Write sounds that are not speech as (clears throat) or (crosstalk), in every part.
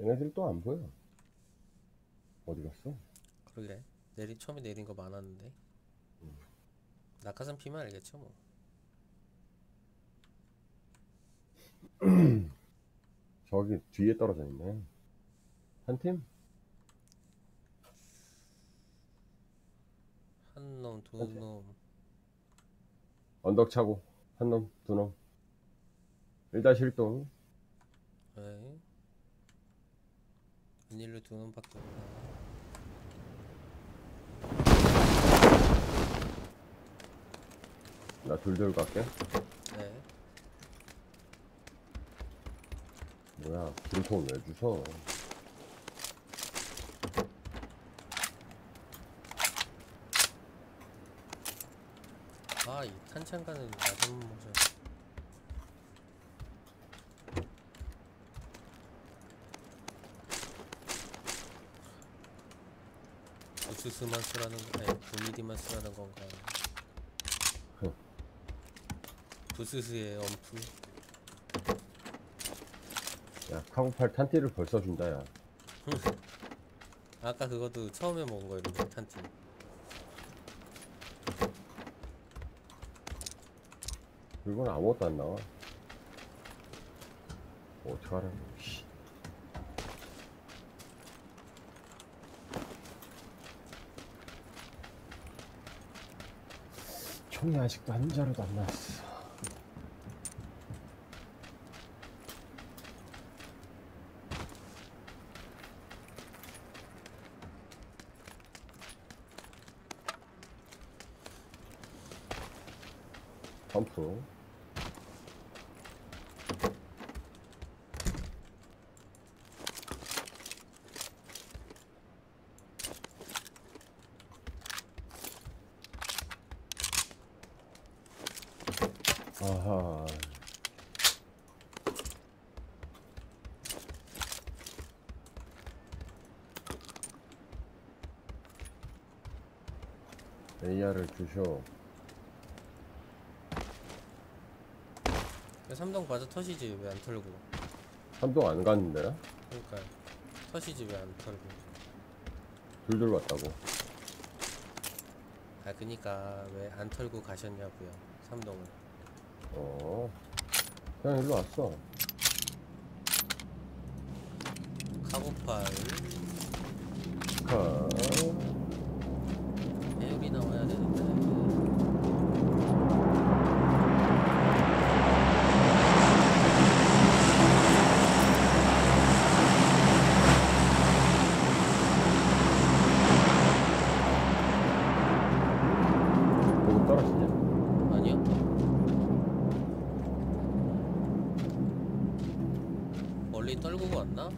얘네들 또 안 보여. 어디 갔어? 그러게 내린 처음에 내린 거 많았는데 낙하산 피면 알겠죠 뭐 (clears throat) 저기 뒤에 떨어져 있네. 한 팀? 한 놈, 두 오케이. 놈. 언덕 차고 한 놈, 두 놈. 1-1동. 네. 웬일로 두 놈밖에 없나. 나 둘둘 갈게. 네. 뭐야, 기름통 왜 주워? 아, 이 탄창 가는 낮은 모습. 우수수만 쓰라는 거, 아니, 9mm만 쓰라는 건가. 흥. 부스스의 엄프. 야, 카고팔 탄띠를 벌써 준다, 야. (laughs) 아까 그것도 처음에 먹은 거였는데, 탄티. 이건 아무것도 안 나와. 뭐 어떡하라고, 씨. 총이 아직도 한 자루도 안 나왔어. 펌프. 아하. AR을 주셔. 삼동 과자 터시지 왜 안 털고? 삼동 안 갔는데? 그러니까 터시지 왜 안 털고? 둘둘 갔다고. 아 그니까 왜 안 털고 가셨냐고요 삼동을 어. 그냥 일로 왔어. 카고팔 카. 배율이 나와야 되는데 보급 떨어지냐? 아니요? 멀리 떨구고 왔나?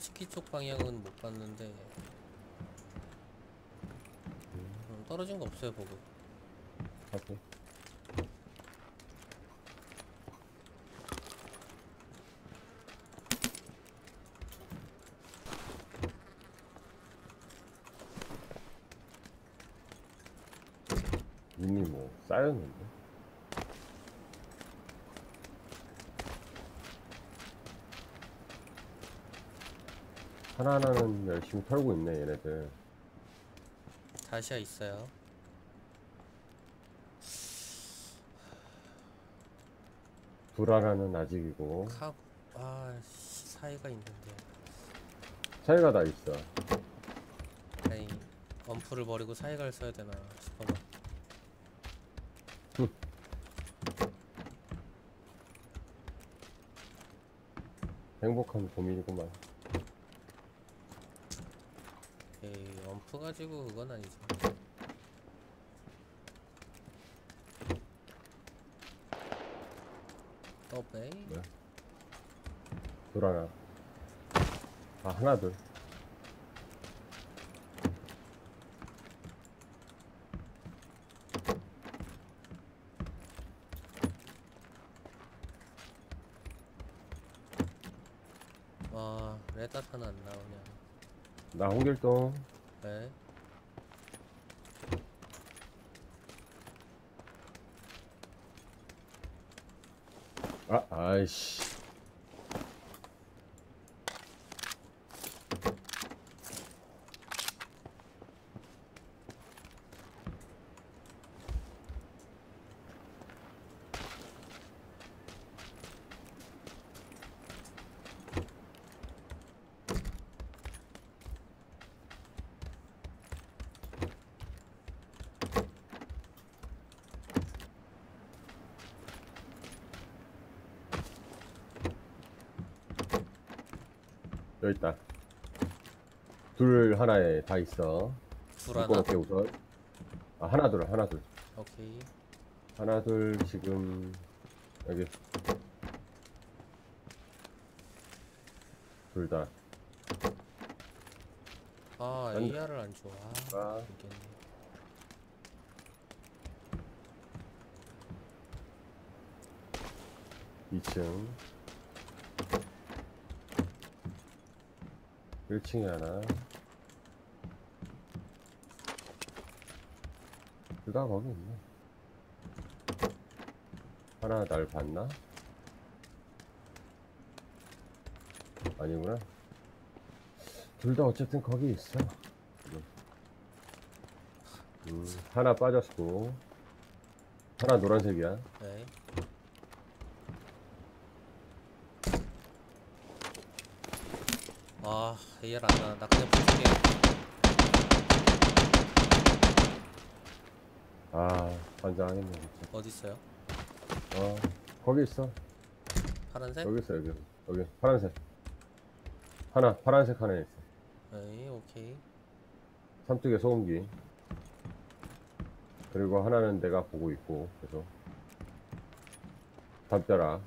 호치키 쪽 방향은 못 봤는데. 음, 떨어진 거 없어요 보고 오케이. 이미 뭐 쌓였는데? 하나하나는 열심히 털고 있네 얘네들. 다시야 있어요. 불하나는 아직이고. 카, 아, 씨, 사이가 있는데. 차이가 다 있어. 아니, 엄프를 버리고 사이가를 써야 되나 싶어서. 행복한 고민이구만 에이, 엄프 가지고 그건 아니지. 더베이? 네. 불하나 아 하나 둘아 레닷 하나 안 나오냐 나 홍길동. 네 아, 아이씨. 여기 있다. 둘 하나에 다 있어. 둘 하나 묶어놓게 우선. 아 하나 둘 하나 둘 오케이 하나 둘 지금 여기 둘 다. 아 안- AR을 안 줘. 아 아. 모르겠네. 이층 1층에 하나. 둘다 거기 있네. 하나 날 봤나? 아니구나. 둘 다 어쨌든 거기 있어. 음, 하나 빠졌고. 하나 노란색이야. 네. 아 AR 안 나. 나 그냥 붙을게. 아, 환장하겠네, 진짜. 어디 있어요? 어, 거기 있어. 파란색? 여기 있어, 여기. 여기, 파란색. 하나, 파란색 하나 있어. 네 오케이. 삼뚝에 소음기. 그리고 하나는 내가 보고 있고, 계속. 담벼락.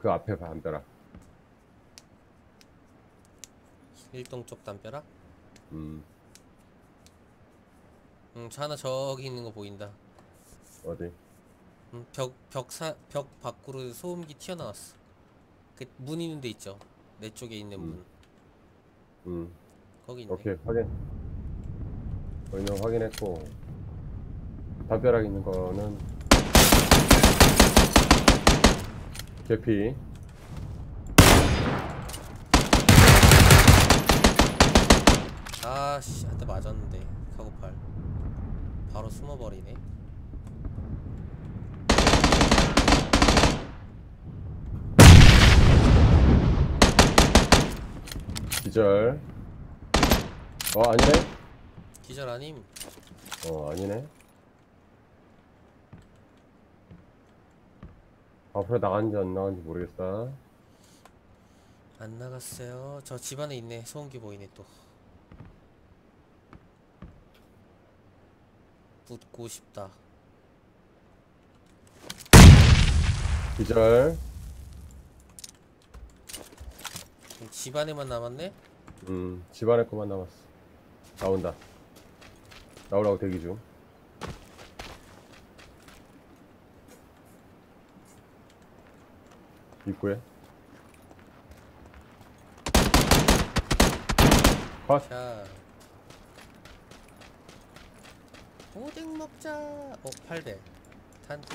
그 앞에 담벼락. 일동 쪽 담벼락? 음, 응, 저 하나 저기 있는 거 보인다. 어디? 음, 벽, 벽 사, 벽 밖으로 소음기 튀어나왔어. 그 문 있는 데 있죠? 내 쪽에 있는 문. 음. 음, 거기 있네. 오케이, 확인. 거 확인했고, 담벼락 있는 거는, 개피. 아씨, 한대 맞았는데. 카고팔. 바로 숨어버리네. 기절. 어, 아니네? 기절 아님? 어, 아니네. 앞으로 나간지 안 나간지 모르겠다. 안 나갔어요. 저 집 안에 있네. 소음기 보이네 또. 붙고 싶다. 기절. 지금 집 안에만 남았네? 음, 집안에 것만 남았어. 나온다. 나오라고 대기 중. 입구에. 컷. 자. 오뎅 먹자. 어, 8대. 탄디.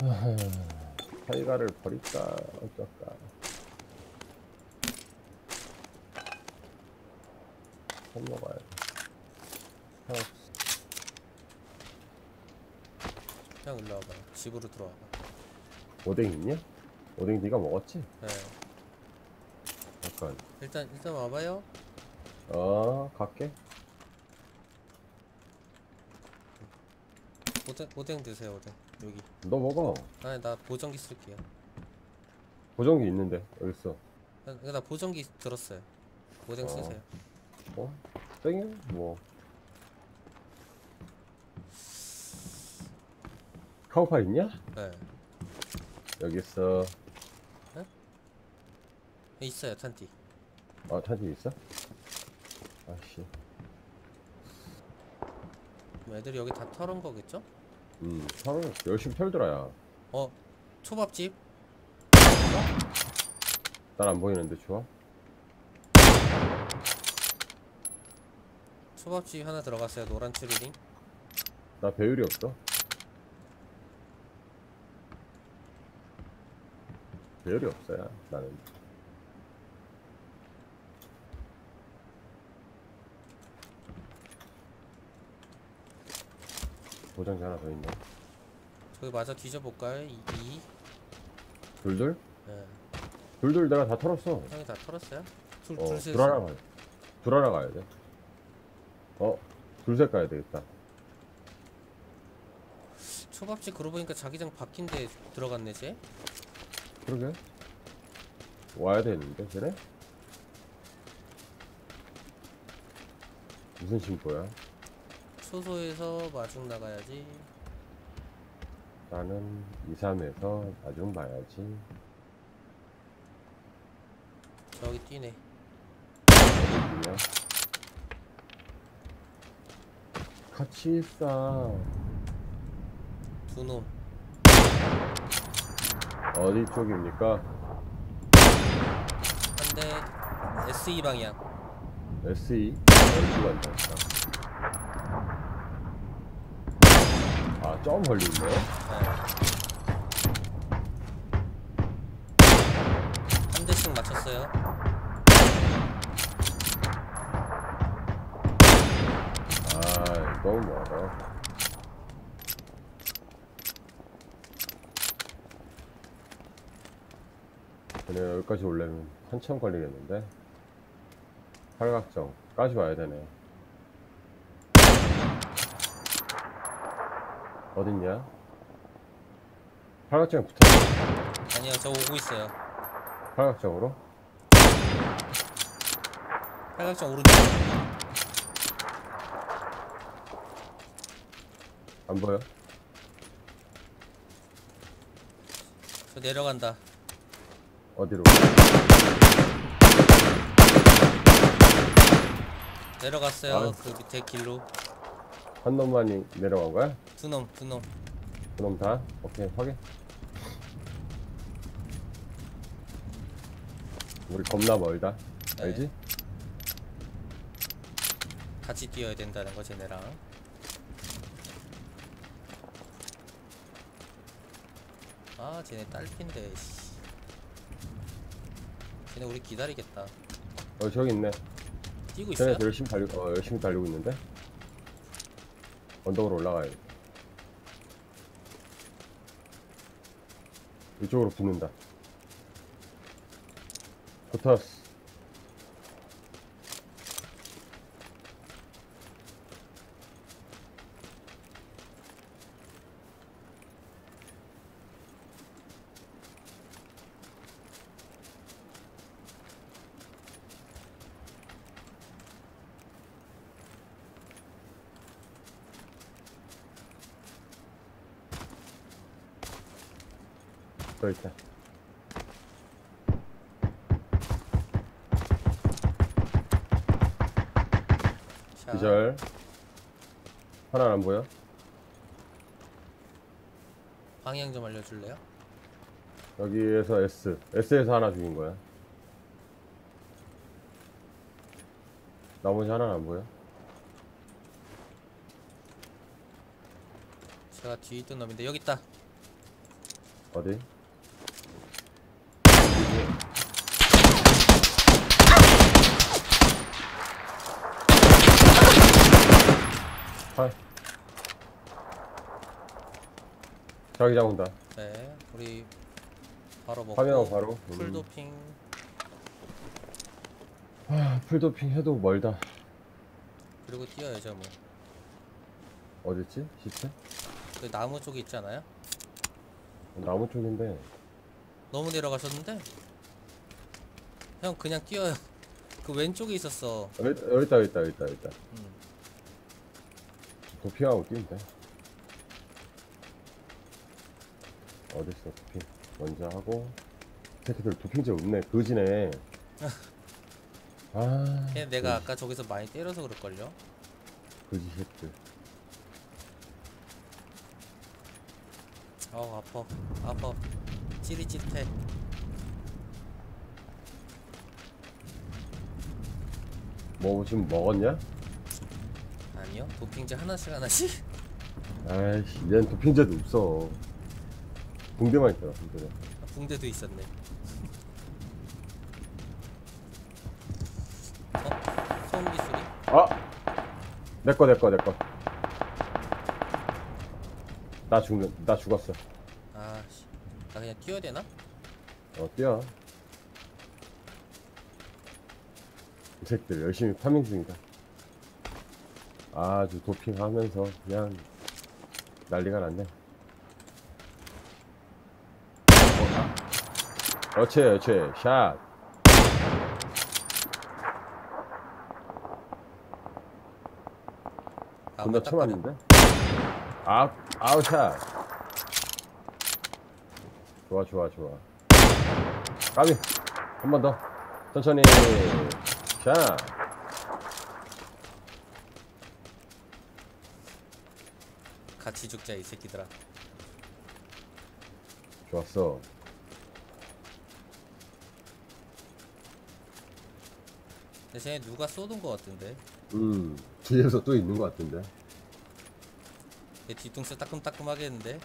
(laughs) 타이가를 버릴까, 어쩔까. 밥 먹어야 돼. 하나 없어. 그냥 일로 와봐. 집으로 들어와봐. 오뎅 있냐? 오뎅 네가 먹었지? 네. 잠깐. 일단, 일단 와봐요. 어, 갈게. 오뎅, 오뎅 드세요, 오뎅. 여기. 너 먹어. 아니, 나 보정기 쓸게요. 보정기 있는데 여기 있어. 나, 나 보정기 들었어요. 오뎅 어. 쓰세요. 어? 땡이? 뭐. 카우팔 있냐? 네. 여기 있어. 있어요, 탄띠. 아, 탄집 있어? 아씨. 뭐 애들이 여기 다 털은 거겠죠? 음, 서로 열심히 털더라야. 어 초밥집 난 안 보이는데, 좋아? 초밥집 하나 들어갔어요 노란 추리링 나 배율이 없어. 배율이 없어야, 나는. 보정기 하나 더 있네. 저기 마저 뒤져볼까요? 이, 이? 둘둘? 네. 둘둘 내가 다 털었어. 형이 다 털었어요? 둘, 어, 둘, 셋. 둘 하나 가야 둘 하나 가야 돼. 어, 둘셋 가야 되겠다. 초밥집 그러고 보니까 자기장 바뀐데 들어갔네 쟤? 그러게. 와야 되는데, 그래? 무슨 신고야? 초소에서 마중 나가야지 나는 2, 3에서 나중 봐야지. 저기 뛰네 어디냐? 같이 있어. 두놈 어디 쪽입니까? 한대 SE 방향 SE? 어디 간다. 아, 점 걸리네. 네. 한 대씩 맞췄어요 아, 너무 멀어. 그래, 여기까지 오려면 한참 걸리겠는데? 팔각정까지 와야 되네. 어딨냐? 팔각정에 붙어. 아니요 저 오고 있어요 팔각정으로? 팔각정 오른쪽 안 보여? 저 내려간다 어디로? 내려갔어요 아. 그 밑에 길로 한 놈만이 내려간 거야? 두 놈 두놈 그놈 다? 오케이, 확인. 우리 겁나 멀다. 네. 알지? 같이 뛰어야 된다는 거 쟤네랑 아 쟤네 딸핀데 씨. 쟤네 우리 기다리겠다 어, 저기 있네. 뛰고 있어요? 쟤네들 열심히 달리고, 어, 열심히 달리고 있는데? 언덕으로 올라가야 돼. 이쪽으로 붙는다. 붙었어. 또 있다. 자, 기절. 하나 안 보여? 방향 좀 알려줄래요? 여기에서 S. S에서 하나 죽인 거야. 나머지 하나는 안 보여? 제가 뒤에 있던 놈인데 여기 있다 어디? 아. 자기장 온다. 네 우리 바로 먹고 화면하고 바로. 음. 풀도핑 아, 풀도핑 해도 멀다. 그리고 뛰어야죠 뭐 어딨지? 시체? 그 나무 쪽에 있지 않아요? 나무 쪽인데. 너무 내려가셨는데? 형 그냥 뛰어요 그 왼쪽에 있었어 여기, 여기 있다, 여기 있다, 여기 있다, 여기 있다. 음. 도핑하고 뛰면 돼. 어딨어, 도핑. 먼저 하고. 새끼들 도핑제 없네. 거지네. 아 걔 내가 아까 저기서 많이 때려서 그럴걸요? 그지 새끼들 어우 아파 아파 찌릿찌릿해 뭐 지금 먹었냐? 아니요? 도핑제 하나씩 하나씩? 아이씨 얘는 도핑제도 없어. 붕대만 있더라 붕대 아, 붕대도 있었네. 어? 소음기 소리? 아! 내꺼 내꺼 내꺼 나 죽는 나 죽었어. 아씨. 나 그냥 뛰어야 되나? 어 뛰어. 이 새끼들 열심히 파밍 중이다 아주 도핑하면서 그냥 난리가 났네. 그렇지 그렇지 샷. 아, 존나 딱 쳐맞는데? 아 아웃 샷. 좋아 좋아 좋아. 까비. 한 번 더. 천천히. 샷 같이 죽자 이 새끼들아. 좋았어. 대신에 누가 쏘던 거 같은데? 음 뒤에서 또 있는 것 같은데. 얘 뒤통수 따끔따끔 하겠는데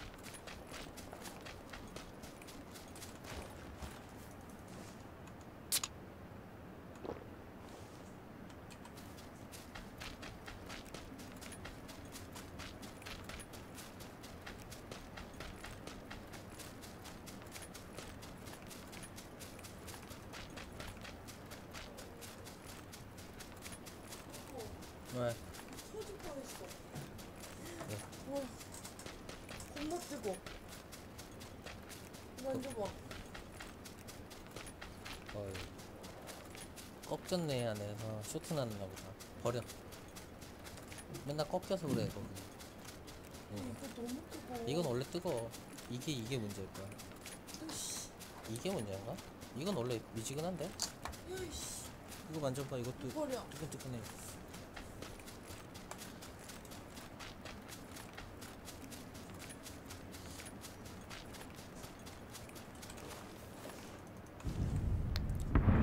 왜? 터질 뻔했어. 와, 겁나 뜨거. 만져봐. 어이. 꺾였네 안에서 쇼트 났나 보다 버려 맨날 꺾여서 그래 거기 응. 이거 너무 뜨거. 이건 원래 뜨거워 이게 이게 문제일 거야 으이씨, 이게 문제인가? 이건 원래 미지근한데? 이거 만져봐 이것도 버려. 뜨끈뜨끈해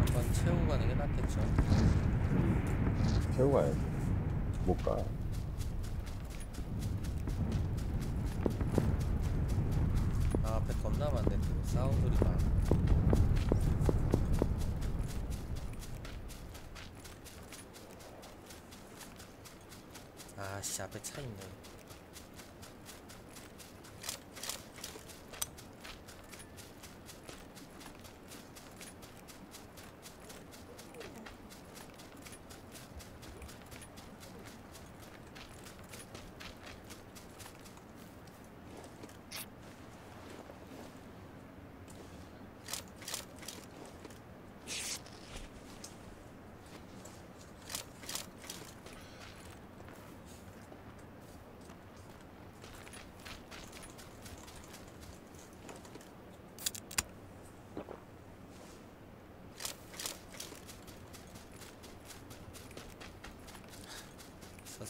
한번 채우고 가는 게 낫겠죠 채우고 가야지 못가 아 앞에 겁나 많네 또 싸운 소리가 아씨 앞에 차 있네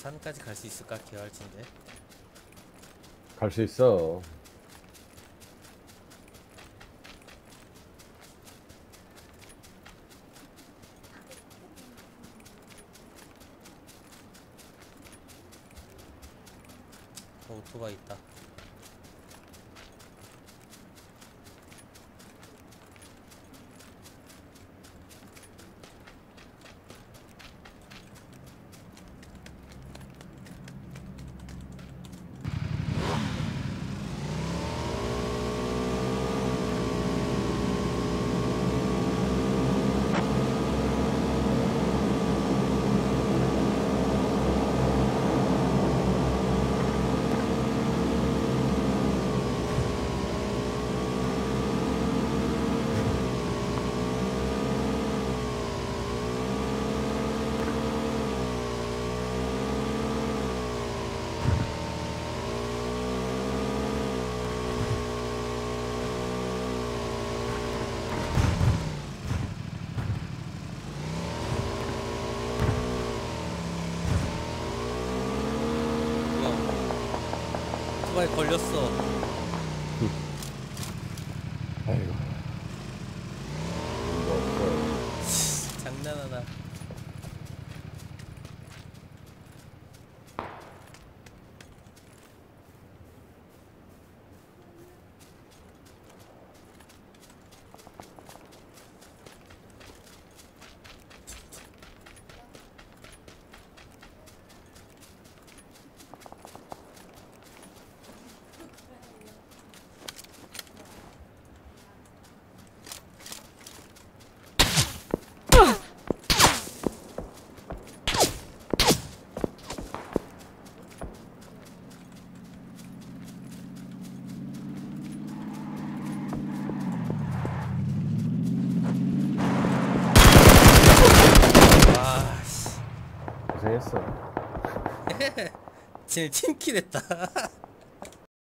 산까지 갈 수 있을까 개활진데? 갈 수 있어 어, 걸렸어. 아이고. 이거 없어요. 장난하나. 와, 씨. 고생했어. 쟤 팀킬 했다.